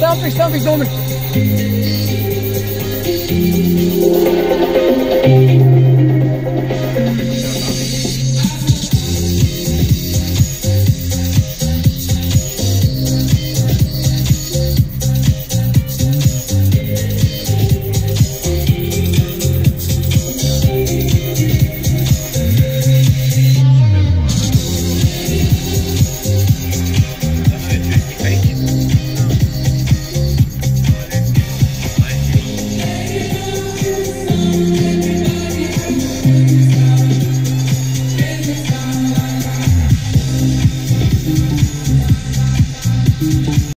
Selfie, selfie, Goldman.